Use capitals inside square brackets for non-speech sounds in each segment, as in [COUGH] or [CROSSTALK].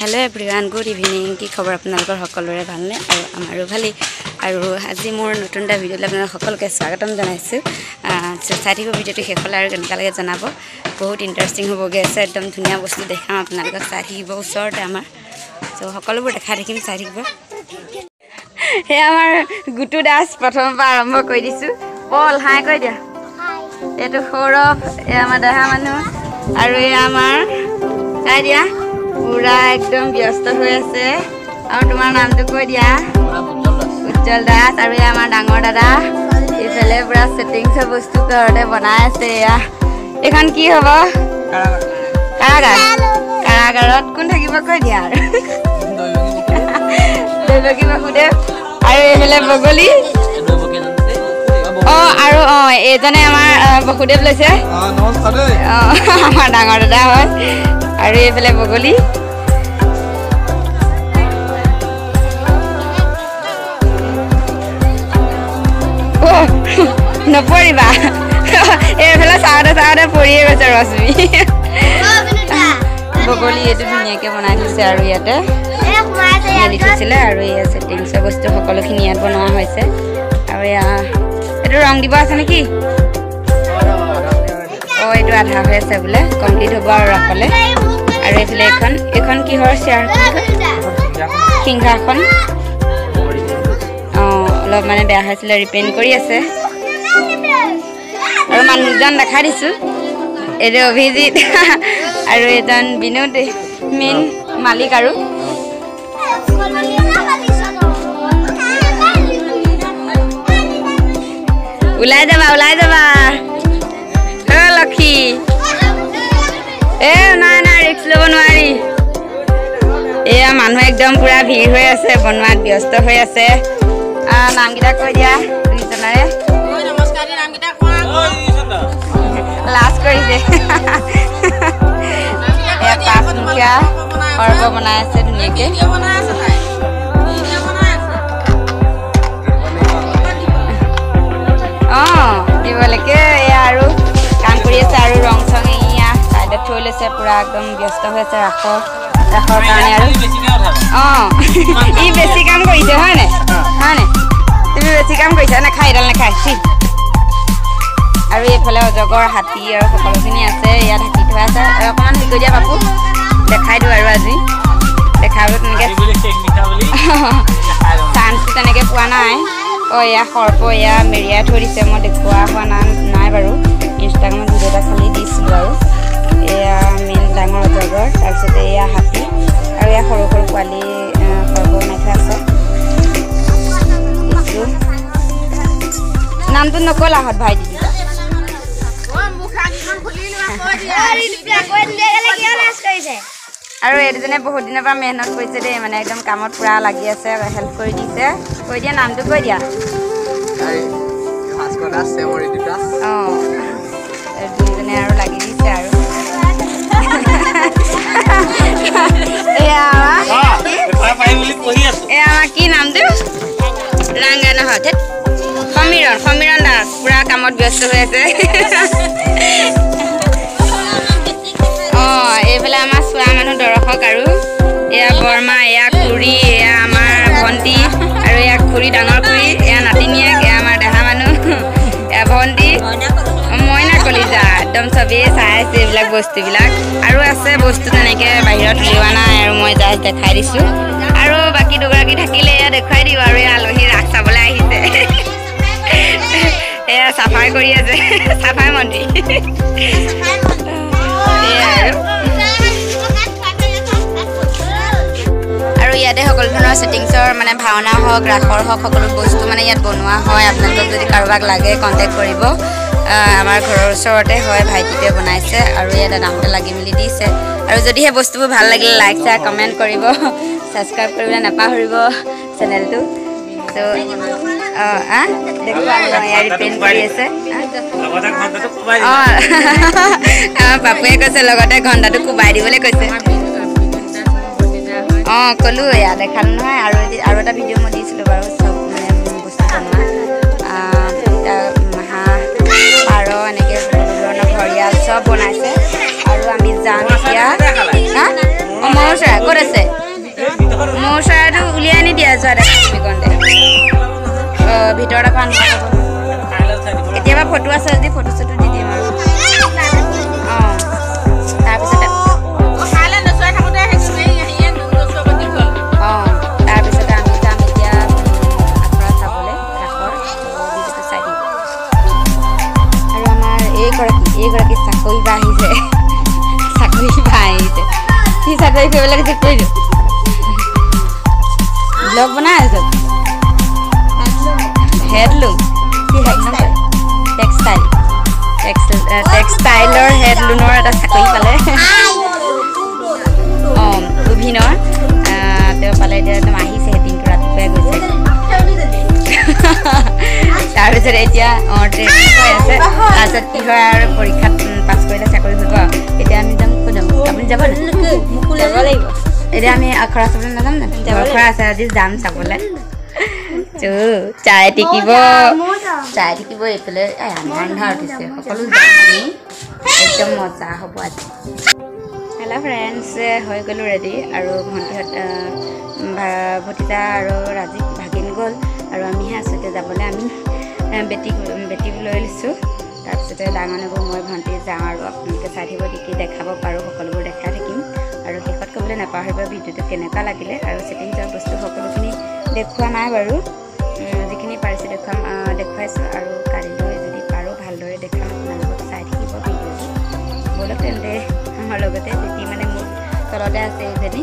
Hello everyone good evening কি খবৰ আপোনালোকৰ সকলোৰে ভালনে? আৰু আমাৰো ভালেই। আৰু আজি মোৰ নতুন এটা ভিডিঅ'লৈ আপোনালোক সকলোকে স্বাগতম জনাইছোঁ। চাই থাকিব ভিডিঅ'টো শেষলৈ আৰু কেনেকুৱা লাগে জনাব? বহুত ইণ্টাৰেষ্টিং হ'বগৈ আছে একদম ধুনীয়া বস্তু দেখাম আপোনালোকক চাই থাকিব ওচৰতে আমাৰ। চ' সকলোবোৰ দেখাই থাকিম চাই থাকিব। সেই আমাৰ গুটু দাস প্ৰথমৰ পৰা আৰম্ভ কৰি দিছোঁ। বল হাই কৈ দিয়া। এইটো সৌৰভ এই আমাৰ দেহা মানুহ। আৰু এই আমাৰ চাই দিয়া। পুৰা একদম ব্যস্ত হৈ আছে আৰু তোমাৰ নামটো কৈ দিয়া উজ্জ্বল দাস আৰু এয়া আমাৰ ডাঙৰ দাদা এইফালে পুৰা ছেটিংছৰ বস্তু ঘৰতে বনাই আছে এয়া এইখন কি হ'ব কাৰাগাৰ কাৰাগাৰত কোন থাকিব কৈ দিয়া আৰু দৈৱকী বাসুদেৱ আৰু এইফালে বগলী। অঁ আৰু অঁ এইজনে আমাৰ বসুদেৱ লৈছে। অঁ [LAUGHS] আমাৰ ডাঙৰ দাদা হয়। আৰু এইফালে বগলী। নপৰিবা। এইফালে চাওঁতে চাওঁতে পৰিয়ে গৈছে ৰশ্মি। বগলী এইটো ধুনীয়াকৈ বনাই থৈছে আৰু ইয়াতে। মেলি থৈছিলে আৰু এয়া ছেটিংছৰ বস্তু সকলোখিনি ইয়াত বনোৱা হৈছে। আৰু এয়া এইটো ৰং দিব আছে নেকি? অঁ এইটো আধা হৈ আছে বোলে কমপ্লিট হ'ব আৰু ৰাসলে। আৰু এইফালে এইখন এইখন কিহৰ চেয়াৰ সিংহাসন। অঁ অলপ মানে বেয়া হৈছিলে ৰিপেইণ্ট কৰি আছে। আৰু মানুহজন দেখাই দিছোঁ। এইটো অভিজিত [LAUGHS] আৰু এজন বিনোদ মেইন মালিক আৰু। ওলাই যাবা ওলাই যাবা। লক্ষী। এ নাই নাই। ৰিক্স ল'ব নোৱাৰি এয়া মানুহ একদম পুৰা ভিৰ হৈ আছে বনোৱাত ব্যস্ত হৈ আছে। নামকেইটা কৈ দিয়া দুইজনৰে। লাজ কৰিছে এয়া পাঁচমুখীয়া সৰ্ব বনাই আছে। ধুনীয়াকে। অঁ দিবলৈকে এয়া আৰু কাম কৰি আছে আৰু ৰং চাইডত থৈ লৈছে পুৰা একদম ব্যস্ত হৈ আছে ৰাসৰ ৰাসৰ কাৰণে আৰু। অঁ ই বেছি কাম কৰিছে হয় নাই? হয় নাই? তুমি বেছি কাম কৰিছা নাখাই এডাল নাখাই? চি আৰু এইফালে অজগৰ হাতী আৰু সকলোখিনি আছে ইয়াত ঢাকি থোৱা আছে। আৰু অকণমান দিয়া বাপু। দেখাই দিওঁ আৰু আজি। দেখাবলৈ তেনেকৈ [LAUGHS] চান্সটো তেনেকৈ পোৱা নাই। অঁ এয়া সৰ্প এয়া মেৰিয়াই থৈ দিছে। মই দেখুওৱা হোৱা নাই নাই বাৰু। ইনষ্টাগ্ৰামত ভিডিঅ' এটা খালি দিছিলোঁ আৰু। এয়া মেইন ডাঙৰ অজগৰ তাৰপিছতে এয়া হাতী আৰু এয়া সৰু সৰু পোৱালি বনাই থোৱা আছে। নামটো নকলাহঁত ভাইটি দিবা আৰু এইজনে বহুত দিনৰ পৰা মেহনত কৰিছে দেই মানে একদম কামত পূৰা লাগি আছে হেল্প কৰি দিছে। কৈ দিয়া নামটো কৈ দিয়া। অঁ এই দুইজনে আৰু লাগি দিছে আৰু। কি নামটো ৰাংগা নহয় ধেৎ সমীৰণ সমীৰণ দাস পূৰা কামত ব্যস্ত হৈ আছে অঁ এইফালে আমাৰ চোৱা মানুহ দৰ্শক আৰু এয়া বৰমা এয়া খুৰী এয়া আমাৰ ভণ্টি আৰু এয়া খুৰী ডাঙৰ খুৰী একদম চবেই চাই আছে এইবিলাক বস্তুবিলাক। আৰু আছে বস্তু তেনেকৈ বাহিৰত উলিওৱা নাই আৰু মই জাষ্ট দেখাই দিছোঁ। আৰু বাকী দুগৰাকী থাকিলে এয়া দেখুৱাই দিওঁ আৰু এই আলহী ৰাস চাবলৈ আহিছে। এয়া চাফাই কৰি আছে। চাফাই মন্ত্ৰী ইয়াতে সকলো ধৰণৰ ছেটিংছৰ মানে ভাওনা হওক ৰাসৰ হওক সকলো বস্তু মানে ইয়াত বনোৱা হয়। আপোনালোকক যদি কাৰোবাক লাগে কণ্টেক্ট কৰিব। আমাৰ ঘৰৰ ওচৰতে হয় ভাইটিটোৱে বনাইছে আৰু ইয়াত দাদাহঁতে লাগি মেলি দিছে। আৰু যদি সেই বস্তুবোৰ ভাল লাগিলে লাইক শ্বেয়াৰ কমেণ্ট কৰিব ছাবস্ক্ৰাইব কৰিবলৈ নাপাহৰিব চেনেলটো ত' অঁ আমাৰ পাপুৱে কৈছে লগতে ঘণ্টাটো কোবাই দিবলৈ কৈছে। অঁ ক'লো এয়া দেখালোঁ নহয় আৰু আৰু এটা ভিডিঅ' মই দিছিলোঁ বাৰু চব এইগৰাকী চাকৰি বা আহিছে চাকৰি বা আহিছে সি চাকৰি কৰিব লাগে ঠিক কৰি দিওঁ ব্লগ বনাই আছ হেডলুম কি টেক্সটাইল টেক্সটাইলৰ হেডলুমৰ এটা চাকৰি পালে অঁ আহ, তেওঁ পালে এতিয়া একদম আহিছে দিনটো ৰাতিপুৱাই গৈছে তাৰপিছত এতিয়া অঁ ট্ৰেইনিং হৈ আছে তাৰপিছত কি হয় আৰু পৰীক্ষাত পাছ কৰিলে চাকৰি হ'ব এতিয়া আমি যাম ক'ত যাম আপুনি যাব লাগিব এতিয়া আমি আখৰা চাবলৈ নাযাম নে আখৰা আছে আজি যাম চাবলৈ চাই টিকিব চাই টিকিব এইফালে আন্ধাৰ আন্ধাৰ উঠিছে সকলো যাম আমি একদম মজা হ'ব আজি হেল্ল' ফ্ৰেণ্ডছ হৈ গ'লোঁ ৰেডি আৰু ভণ্টিহঁত ভতিজা আৰু ৰাজীৱ ভাগিন গ'ল আৰু আমিহে আছোঁ এতিয়া যাবলৈ আমি বেটীক বেটীক লৈ লৈছোঁ। তাৰপিছতে ডাঙৰ মই ভণ্টি যাওঁ আৰু আপোনালোকে চাই থাকিব কি কি দেখাব পাৰোঁ সকলোবোৰ দেখাই থাকিম। আৰু শেষত ক'বলৈ নাপাহৰিব ভিডিঅ'টো কেনেকুৱা লাগিলে আৰু ছেটিং কৰা বস্তু সকলোখিনি দেখুওৱা নাই বাৰু। যিখিনি পাৰিছোঁ দেখুৱাম দেখুৱাইছোঁ আৰু কালিলৈ যদি পাৰোঁ ভালদৰে দেখাম আপোনালোকক চাই থাকিব ভিডিঅ'টো। ব'লক তেন্তে আমাৰ লগতে বেটি মানে মোৰ তলতে আছে এজনী।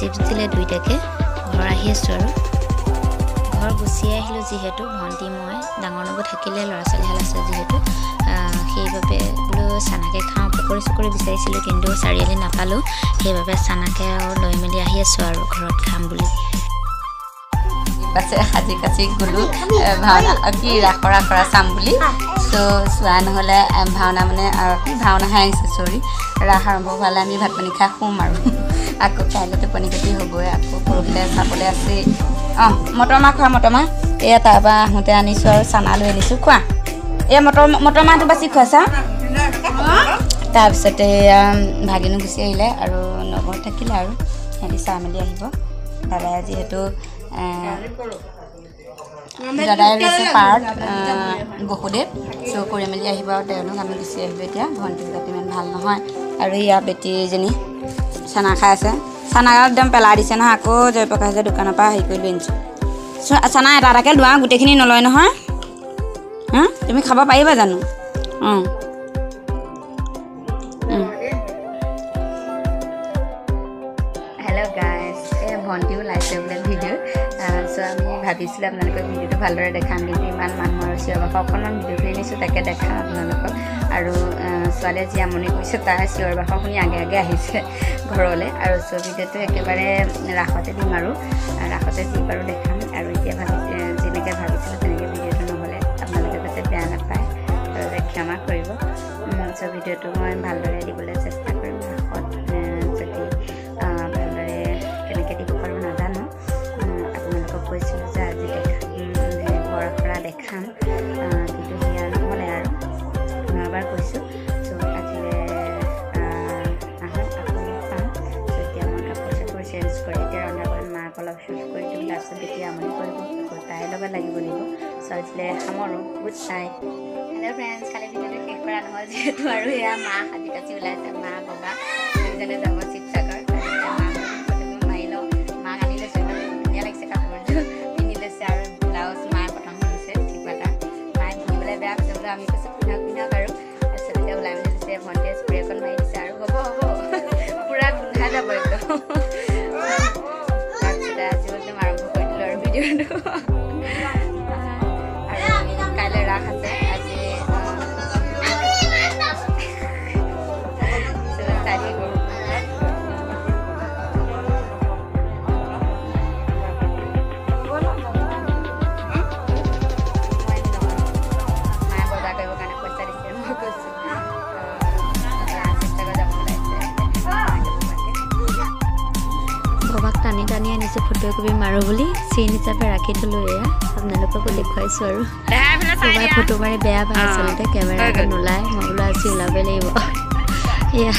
চিপছ দিলে দুইটাকে। ঘৰ আহি আছোঁ আৰু। ঘৰ গুচি আহিলোঁ যিহেতু ভণ্টি মই। ডাঙৰ নবৌ থাকিলে ল'ৰা ছোৱালীহাল আছে যিহেতু। সেইবাবে বোলো চানাকে খাওঁ পকৰি চকৰি বিচাৰিছিলোঁ কিন্তু চাৰিআলি নাপালোঁ। সেইবাবে চানাকে আৰু লৈ মেলি আহি আছোঁ আৰু ঘৰত খাম বুলি। পাছে সাজি কাচি গ'লোঁ। ভাওনা কি ৰাসৰ আখৰা চাম বুলি। চ' চোৱা নহ'লে ভাওনা মানে কি ভাওনাহে আহিছে চৰি। ৰাস আৰম্ভ হোৱালে আমি ভাত পানী খাই শুম আৰু। আকৌ কাইলৈ টোপনি কটি হ'বই আকৌ পৰহিলৈ চাবলৈ আছেই অঁ মটৰ মাহ খোৱা মটৰ মাহ? এয়া তাৰপৰা আহোঁতে আনিছোঁ আৰু চানা লৈ আনিছোঁ খোৱা। এয়া মটৰ মটৰ মাহটো বাছি খুৱাইছা তাৰপিছতে এয়া ভাগিনো গুচি আহিলে আৰু নগৰত থাকিলে আৰু সিহঁতি চাই মেলি আহিব। দাদাই যিহেতু দাদাই লৈছে পাৰ্ট বসুদেৱ। চ' কৰি মেলি আহিব আৰু তেওঁলোক আমি গুচি আহিব এতিয়া। ভণ্টিৰ গাটো ইমান ভাল নহয়। আৰু ইয়াৰ বেটীজনী চানা খাই আছে। চানা একদম পেলাই দিছে নহয় আকৌ জয়প্ৰকাশে দোকানৰ পৰা হেৰি কৰি লৈ আনিছোঁ। চানা এটা এটাকৈ লোৱা গোটেইখিনি নলয় নহয়। তুমি খাব পাৰিবা জানো? অঁ। ভাবিছিলোঁ আপোনালোকক ভিডিঅ'টো ভালদৰে দেখাম কিন্তু ইমান মানুহ আৰু চিঞৰ বাখৰ অকণমান ভিডিঅ' কৰি নিছোঁ তাকে দেখাম আপোনালোকক। আৰু ছোৱালীয়ে যি আমনি কৰিছে তাৰ চিঞৰ বাখৰ শুনি আগে আগে আহিছে ঘৰলৈ। আৰু চ' ভিডিঅ'টো একেবাৰে ৰাসতে দিম আৰু ৰাসতে যি পাৰোঁ দেখাম। আৰু এতিয়া ভাবিছোঁ যেনেকৈ ভাবিছিলোঁ তেনেকৈ ভিডিঅ'টো নহ'লে আপোনালোকে যাতে বেয়া নাপায় আৰু ক্ষমা কৰিব। চ' ভিডিঅ'টো মই ভালদৰে দিবলৈ চেষ্টা তাৰপিছত তেতিয়া আমনি কৰিব গোটাই ল'ব লাগিব লাগিব। চলিলে সামৰোঁ গুড নাই হেল্ল' ফ্ৰেণ্ডছ কালি ভিডিঅ'টো শেষ কৰা নহয় যিহেতু আৰু এয়া মা সাজি কাচি ওলাইছে মা বগা। দুইজনে যাব শিৱসাগৰ ভণ্টিয়ে স্প্ৰে' এখন মাৰি দিছে আৰু। হ'ব হ'ব। পূৰা গোন্ধাই যাব একদম। know. চিন হিচাপে ৰাখি থ'লোঁ এয়া। আপোনালোককো দেখুৱাইছোঁ আৰু। ববাই ফটো মাৰি বেয়া পায় আচলতে কেমেৰা নোলায়। মই বোলো আজি ওলাবই লাগিব। এয়া।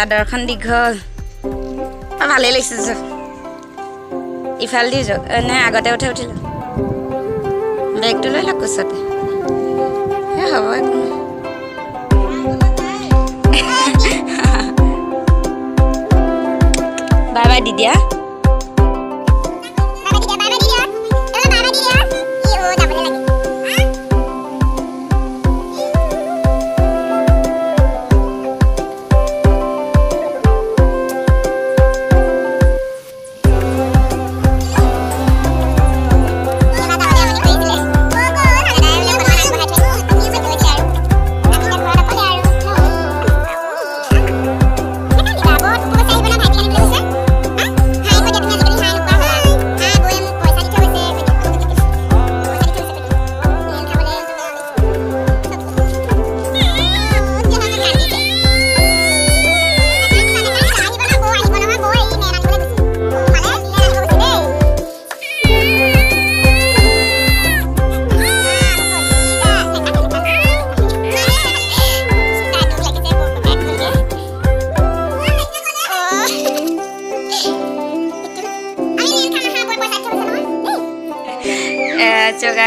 চাদৰখন দীঘল ভালেই লাগিছে যোৱা ইফালে দি যোৱা নে আগতে উঠে উঠিলোঁ? বেগটো লৈ লওক কোচতে এই হ'ব একো। বাই বাই দি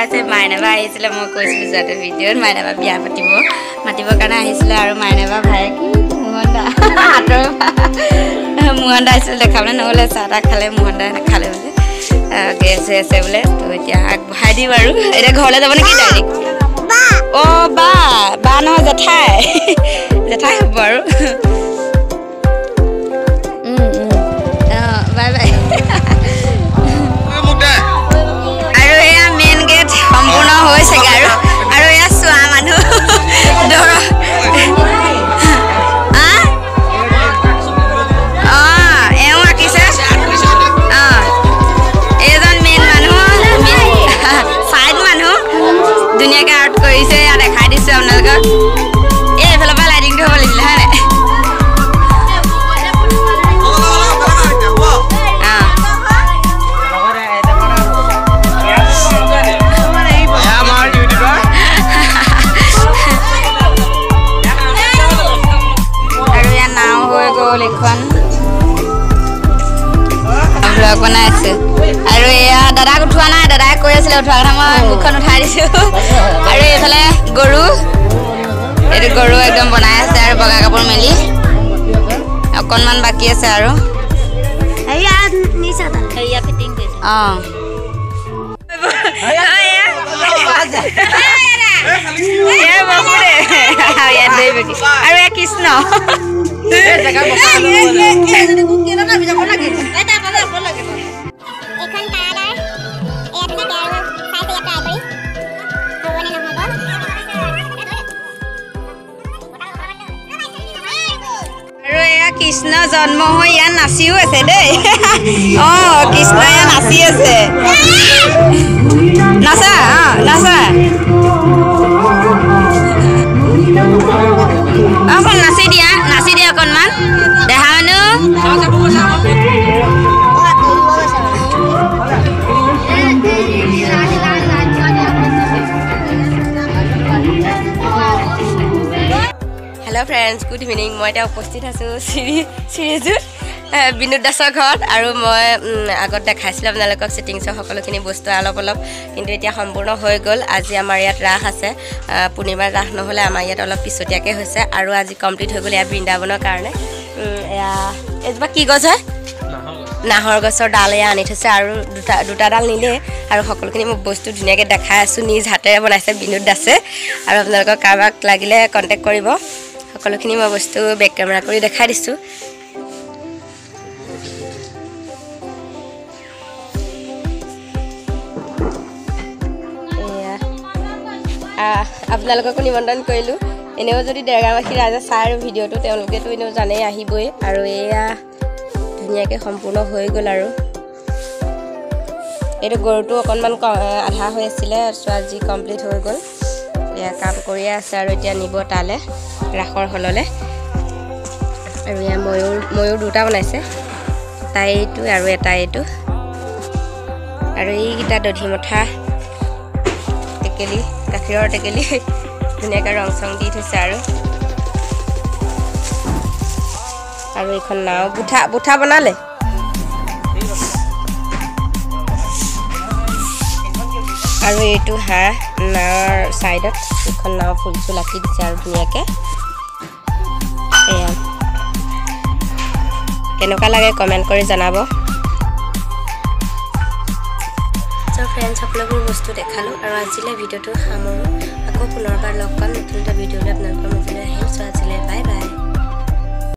চগাইছে মাইনাবা আহিছিলে মই কৈছিলোঁ যোৱাটো ভিডিঅ'ত মাইনাবা বিয়া পাতিব। মাতিবৰ কাৰণে আহিছিলে আৰু মাইনাবা ভায়েকি মোহন দা হাতৰ মোহন দা আহিছিলে দেখাবলৈ নহ'লে চাহ তাহ খালে মোহন দাই নাখালে বোলে। গেছ হৈ আছে বোলে তো এতিয়া আগবঢ়াই দিম আৰু। এতিয়া ঘৰলৈ যাব নেকি ডাইৰেক্ট? অঁ বা। বা নহয় জেঠাই। জেঠাই হ'ব আৰু। বাকী আছে আৰু অঁ আৰু কৃষ্ণ কৃষ্ণ জন্ম হৈ ইয়াত নাচিও আছে দেই। [LAUGHS] অঁ কৃষ্ণ ইয়াত নাচি আছে। এতিয়া উপস্থিত আছোঁ। শ্ৰী শ্ৰীযুত বিনোদ দাসৰ ঘৰত। আৰু মই আগত দেখাইছিলোঁ আপোনালোকক ছিটিংছৰ সকলোখিনি বস্তু অলপ অলপ। কিন্তু এতিয়া সম্পূৰ্ণ হৈ গ'ল। আজি আমাৰ ইয়াত ৰাস আছে। পূৰ্ণিমাৰ ৰাস নহ'লে আমাৰ ইয়াত অলপ পিছতীয়াকৈ হৈছে। আৰু আজি কমপ্লিট হৈ গ'ল এয়া বৃন্দাবনৰ কাৰণে। এয়া এইজোপা কি গছ হয়? নাহৰ গছৰ ডাল এয়া আনি থৈছে আৰু দুটা দুটা ডাল নিলে। আৰু সকলোখিনি মোক বস্তু ধুনীয়াকৈ দেখাই আছোঁ। নিজ হাতেৰে বনাইছে বিনোদ দাসে। আৰু আপোনালোকক কাৰোবাক লাগিলে কণ্টেক্ট কৰিব। সকলোখিনি মই বস্তু বেক কেমেৰা কৰি দেখাই দিছোঁ। আপোনালোককো নিমন্ত্ৰণ কৰিলোঁ। এনেও যদি ডেৰগাঁওবাসী ৰাইজে চাই আৰু ভিডিঅ'টো তেওঁলোকেতো এনেও জানেই আহিবই। আৰু এয়া ধুনীয়াকৈ সম্পূৰ্ণ হৈ গ'ল আৰু। এইটো গৰুটো অকণমান আধা হৈ আছিলে চ' আজি কমপ্লিট হৈ গ'ল। এয়া কাম কৰিয়ে আছে আৰু এতিয়া নিব তালৈ ৰাসৰ হললৈ। আৰু এয়া ময়ূৰ ময়ূৰ দুটা বনাইছে। এইটো আৰু এটা এইটো। আৰু এইকেইটা দধিমঠা টেকেলি গাখীৰৰ টেকেলি ধুনীয়াকৈ ৰং চং দি থৈছে আৰু। আৰু এইখন নাও বুঠা বুঠা বনালে। আৰু এইটো হাঁহ নাৱৰ ছাইডত এইখন নাও ফুল চুল আঁকি দিছে আৰু ধুনীয়াকৈ। কেনেকুৱা লাগে কমেণ্ট কৰি জনাব। চ' ফ্ৰেণ্ডছ সকলোবোৰ বস্তু দেখালোঁ আৰু আজিলৈ ভিডিঅ'টো সামৰোঁ আকৌ পুনৰবাৰ লগ পাম নতুন এটা ভিডিঅ'লৈ আপোনালোকৰ